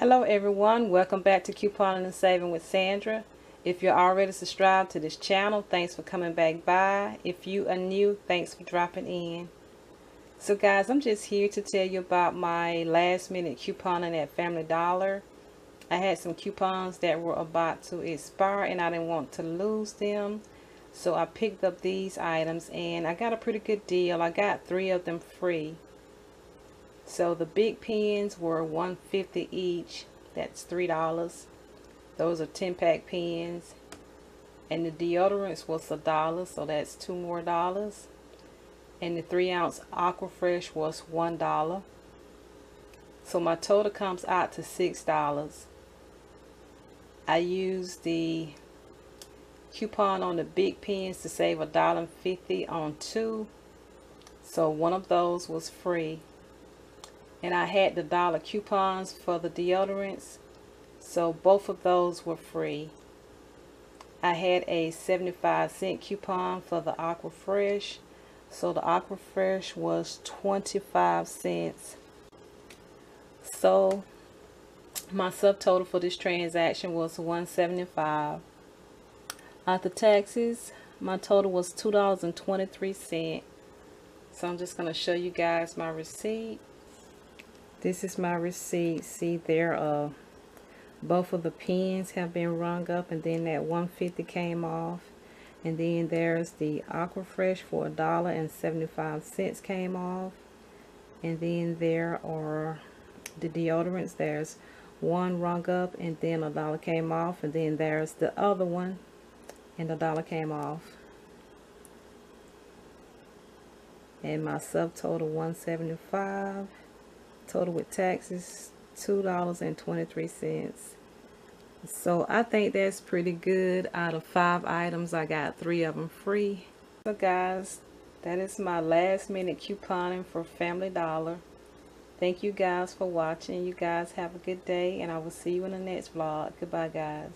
Hello everyone, welcome back to Couponing and Saving with Sandra. If you're already subscribed to this channel, thanks for coming back by. If you are new, thanks for dropping in. So guys, I'm just here to tell you about my last minute couponing at Family Dollar. I had some coupons that were about to expire and I didn't want to lose them. So I picked up these items and I got a pretty good deal. I got three of them free. So the Bic pens were 150 each. That's $3. Those are 10 pack pens. And the deodorants was a dollar, so that's two more dollars. And the three ounce Aquafresh was one dollar. So my total comes out to six dollars. I used the coupon on the Bic pens to save a dollar fifty on two. So one of those was free and I had the dollar coupons for the deodorants. So both of those were free. I had a 75 cent coupon for the Aquafresh. So the Aquafresh was 25 cents. So my subtotal for this transaction was 175 after taxes my total was $2.23 so I'm just going to show you guys my receipt this is my receipt. See there, uh, both of the pins have been rung up and then that 150 came off. And then there's the Aquafresh for a dollar and 75 cents came off. And then there are the deodorants. There's one rung up and then a dollar came off. And then there's the other one and a dollar came off. And my subtotal 175 total with taxes $2.23 so I think that's pretty good. Out of five items I got three of them free. So guys that is my last minute couponing for Family Dollar. Thank you guys for watching. You guys have a good day and I will see you in the next vlog. Goodbye guys